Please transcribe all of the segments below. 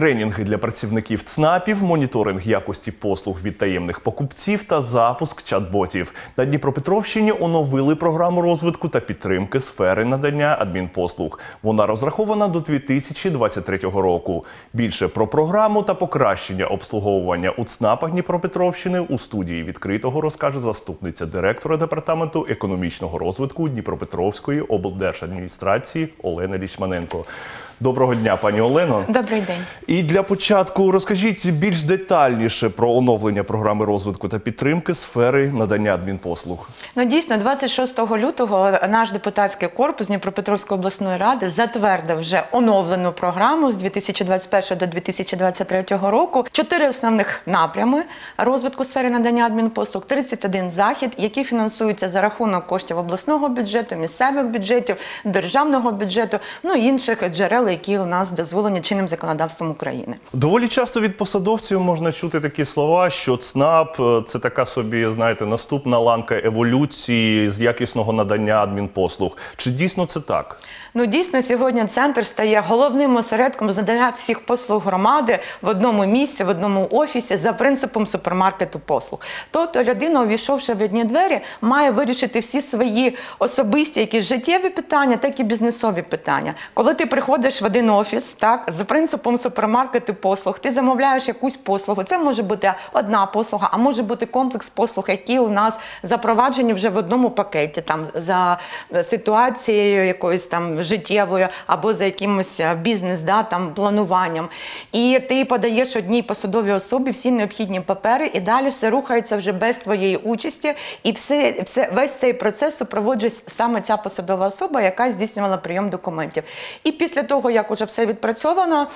тренінги для працівників ЦНАПів, моніторинг якості послуг від таємних покупців та запуск чат-ботів. На Дніпропетровщині оновили програму розвитку та підтримки сфери надання адмінпослуг. Вона розрахована до 2023 року. Більше про програму та покращення обслуговування у ЦНАПах Дніпропетровщини у студії відкритого розкаже заступниця директора департаменту економічного розвитку Дніпропетровської облдержадміністрації Олена Лічманенко. Доброго дня, пані Олено. Добрий день. І для початку розкажіть більш детальніше про оновлення програми розвитку та підтримки сфери надання адмінпослуг. Ну дійсно, 26 лютого наш депутатський корпус Дніпропетровської обласної ради затвердив вже оновлену програму з 2021 до 2023 року. Чотири основних напрями розвитку сфери надання адмінпослуг, 31 захід, які фінансуються за рахунок коштів обласного бюджету, місцевих бюджетів, державного бюджету, ну і інших джерел, які у нас дозволені чинним законодавством України. Доволі часто від посадовців можна чути такі слова, що ЦНАП е, це така собі, знаєте, наступна ланка еволюції з якісного надання адмінпослуг. Чи дійсно це так? Ну дійсно сьогодні центр стає головним осередком з надання всіх послуг громади в одному місці, в одному офісі за принципом супермаркету послуг. Тобто людина, увійшовши в одні двері, має вирішити всі свої особисті, які життєві питання, так і бізнесові питання. Коли ти приходиш в один офіс, так за принципом супермаркету послуг, ти замовляєш якусь послугу. Це може бути одна послуга, а може бути комплекс послуг, які у нас запроваджені вже в одному пакеті, там за ситуацією якоюсь там життєвою або за якимось е, бізнес, да, там плануванням. І ти подаєш одній посадовій особі всі необхідні папери, і далі все рухається вже без твоєї участі, і все, все весь цей процес супроводжує саме ця посадова особа, яка здійснювала прийом документів. І після того, як уже все відпрацьовано,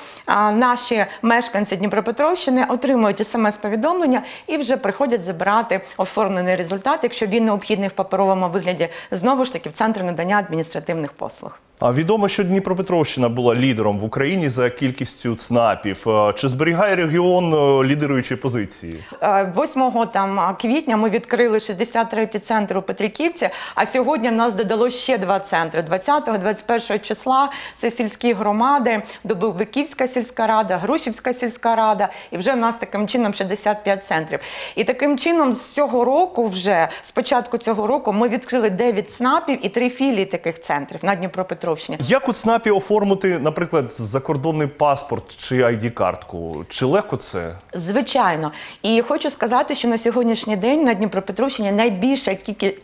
наші мешканці Дніпропетровщини отримують смс-повідомлення і вже приходять забирати оформлений результат, якщо він необхідний в паперовому вигляді, знову ж таки в центр надання адміністративних послуг. А відомо, що Дніпропетровщина була лідером в Україні за кількістю ЦНАПів. Е, Чи зберігає регіон е, лідируючі позиції? Е, 8 там квітня ми відкрили 63-й центр у Петриківці, а сьогодні в нас додалося ще два центри. 20-21 числа це сільські громади, Дубовиківська сільська рада, Грушівська сільська рада, і вже в нас таким чином 65 центрів. І таким чином з цього року, вже з початку цього року, ми відкрили 9 ЦНАПів і 3 філії таких центрів на Дніпропетровщині. Як у ЦНАПі оформити, наприклад, закордонний паспорт чи ID-картку? Чи легко це? Звичайно, і хочу сказати, що на сьогоднішній день на Дніпропетровщині найбільша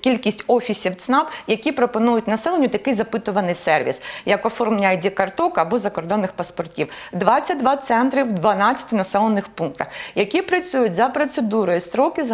кількість офісів ЦНАП, які пропонують населенню такий запитуваний сервіс, як оформлення ID-карток або закордонних паспортів. 22 центри в 12 населених пунктах, які працюють за процедурою строки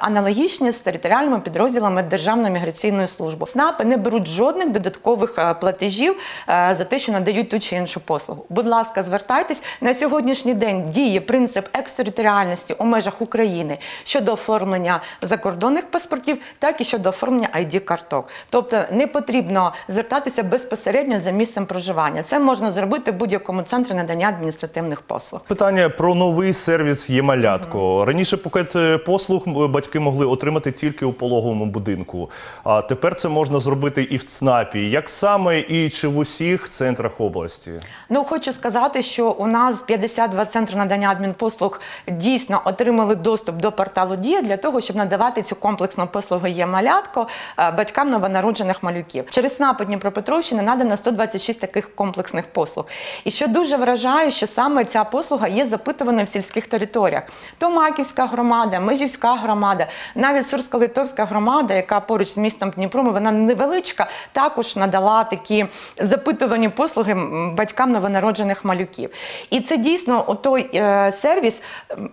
аналогічні з територіальними підрозділами Державної міграційної служби. ЦНАПи не беруть жодних додаткових е, платежів е, за те, що надають ту чи іншу послугу. Будь ласка, звертайтесь на сьогоднішній день. Діє принцип екстериторіальності у межах України щодо оформлення закордонних паспортів, так і щодо оформлення ID-карток. Тобто не потрібно звертатися безпосередньо за місцем проживання. Це можна зробити в будь-якому центрі надання адміністративних послуг. Питання про новий сервіс є малятко. Раніше пакет е, послуг батьки могли отримати тільки у пологовому будинку. А тепер це можна зробити і в ЦНАПі. Як саме і чи в усіх центрах області? Ну хочу сказати, що у нас 52 центри надання адмінпослуг дійсно отримали доступ до порталу Дія для того, щоб надавати цю комплексну послугу є малятко е, батькам новонароджених малюків. Через СНАП Дніпропетровщини надано 126 таких комплексних послуг. І що дуже вражає, що саме ця послуга є запитуваною в сільських територіях. Томаківська громада, Межівська громада, навіть Сурсько-Литовська громада, яка поруч з містом Дніпром, вона невеличка, також надала такі запитувані послуги батькам новонароджених малюків. І це дійсно той е, сервіс,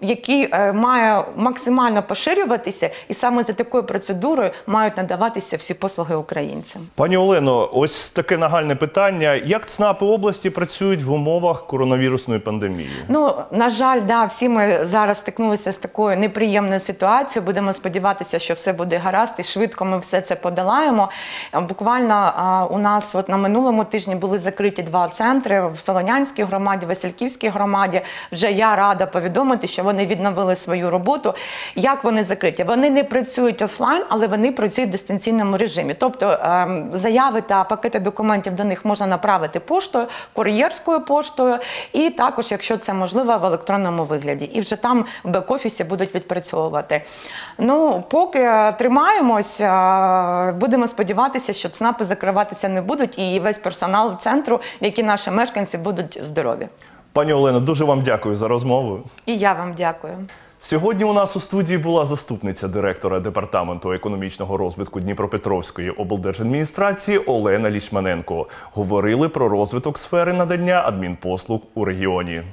який е, має максимально поширюватися, і саме за такою процедурою мають надаватися всі послуги українцям. Пані Олено, ось таке нагальне питання: як ЦНАПи області працюють в умовах коронавірусної пандемії? Ну на жаль, да, всі ми зараз стикнулися з такою неприємною ситуацією. Будемо сподіватися, що все буде гаразд, і швидко ми все це подолаємо. Буквально а, у нас, от на на минулому тижні були закриті два центри в Солонянській громаді, Васильківській громаді. Вже я рада повідомити, що вони відновили свою роботу. Як вони закриті? Вони не працюють офлайн, але вони працюють в дистанційному режимі. Тобто ем, заяви та пакети документів до них можна направити поштою, кур'єрською поштою, і також, якщо це можливо, в електронному вигляді. І вже там в бек-офісі будуть відпрацьовувати. Ну, поки тримаємось, е, будемо сподіватися, що ЦНАПи закриватися не будуть, і весь персонал центру, які наші мешканці будуть здорові. Пані Олено, дуже вам дякую за розмову. І я вам дякую. Сьогодні у нас у студії була заступниця директора департаменту економічного розвитку Дніпропетровської облдержадміністрації Олена Лічманенко. Говорили про розвиток сфери надання адмінпослуг у регіоні.